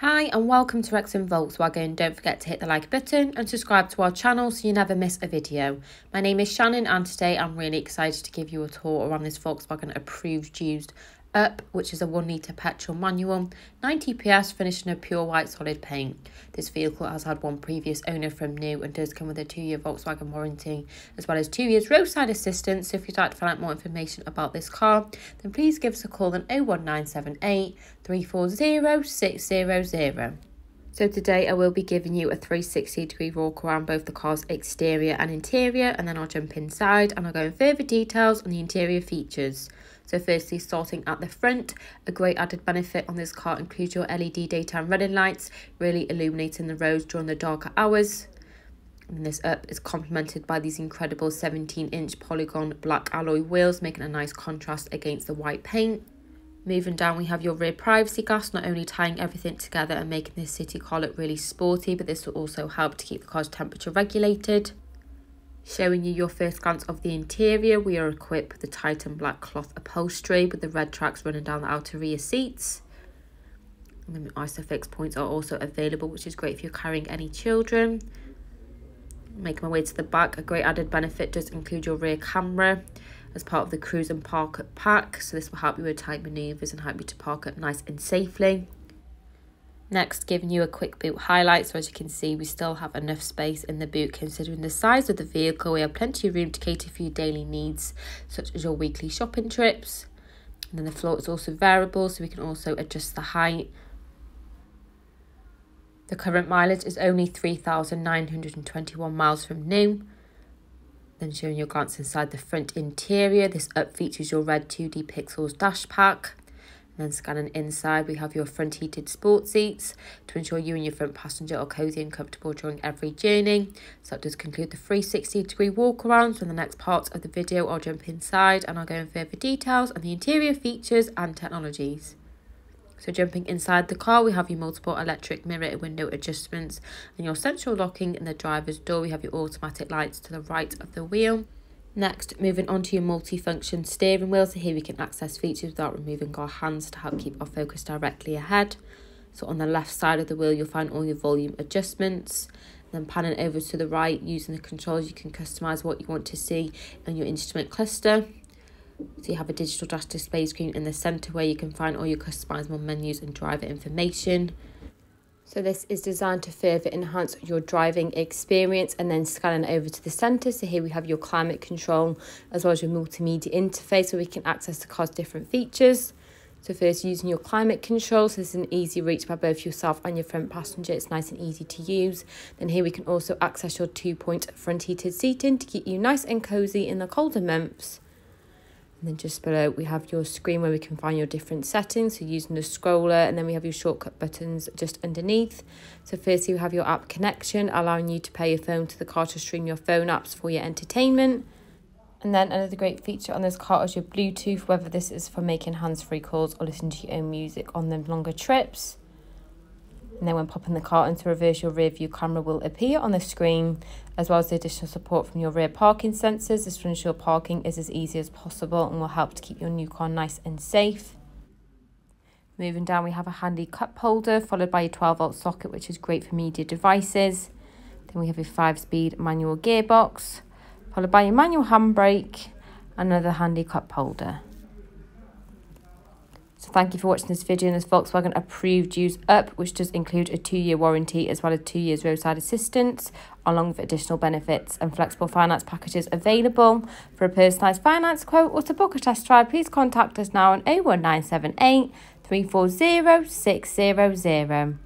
Hi and welcome to Wrexham Volkswagen. Don't forget to hit the like button and subscribe to our channel so you never miss a video. My name is Shannon and today I'm really excited to give you a tour around this Volkswagen approved used up, which is a 1 litre petrol manual, 90 PS finished in a pure white solid paint. This vehicle has had one previous owner from new and does come with a 2 year Volkswagen warranty, as well as 2 years roadside assistance. So if you'd like to find out more information about this car, then please give us a call on 01978 340 600. So today I will be giving you a 360 degree walk around both the car's exterior and interior and then I'll jump inside and I'll go in further details on the interior features. So firstly, starting at the front, a great added benefit on this car includes your LED daytime running lights, really illuminating the roads during the darker hours. And this up is complemented by these incredible 17 inch polygon black alloy wheels, making a nice contrast against the white paint. Moving down, we have your rear privacy glass, not only tying everything together and making this city car look really sporty, but this will also help to keep the car's temperature regulated. Showing you your first glance of the interior, we are equipped with the Titan black cloth upholstery with the red tracks running down the outer rear seats. And then the ISOFIX points are also available, which is great if you're carrying any children. Making my way to the back, a great added benefit does include your rear camera as part of the cruise and park up pack. So this will help you with tight manoeuvres and help you to park up nice and safely. Next, giving you a quick boot highlight. So as you can see, we still have enough space in the boot considering the size of the vehicle. We have plenty of room to cater for your daily needs, such as your weekly shopping trips. And then the floor is also variable, so we can also adjust the height. The current mileage is only 3,921 miles from new. Then showing your glance inside the front interior, this up features your red 2D Pixels dash pack. And then scanning inside, we have your front heated sport seats to ensure you and your front passenger are cosy and comfortable during every journey. So that does conclude the 360 degree walk around. So in the next part of the video, I'll jump inside and I'll go in further details on the interior features and technologies. So jumping inside the car, we have your multiple electric mirror window adjustments and your central locking in the driver's door. We have your automatic lights to the right of the wheel. Next, moving on to your multi-function steering wheel. So here we can access features without removing our hands to help keep our focus directly ahead. So on the left side of the wheel, you'll find all your volume adjustments. Then panning over to the right, using the controls, you can customize what you want to see in your instrument cluster. So you have a digital dash display screen in the center where you can find all your customizable menus and driver information. So this is designed to further enhance your driving experience and then scanning over to the center. So here we have your climate control as well as your multimedia interface where we can access the car's different features. So first using your climate control, so this is an easy reach by both yourself and your front passenger. It's nice and easy to use. Then here we can also access your two-point front heated seating to keep you nice and cozy in the colder months. And then just below we have your screen where we can find your different settings. So using the scroller and then we have your shortcut buttons just underneath. So firstly we have your app connection allowing you to pair your phone to the car to stream your phone apps for your entertainment. And then another great feature on this car is your Bluetooth, whether this is for making hands-free calls or listening to your own music on them longer trips. And then when popping the car into reverse, your rear view camera will appear on the screen, as well as the additional support from your rear parking sensors. This will ensure parking is as easy as possible and will help to keep your new car nice and safe. Moving down, we have a handy cup holder, followed by a 12 volt socket, which is great for media devices. Then we have a five speed manual gearbox, followed by your manual handbrake, another handy cup holder. So thank you for watching this video in this Volkswagen approved use up, which does include a two-year warranty as well as two years roadside assistance, along with additional benefits and flexible finance packages available. For a personalised finance quote or to book a test drive, please contact us now on 01978 340 600.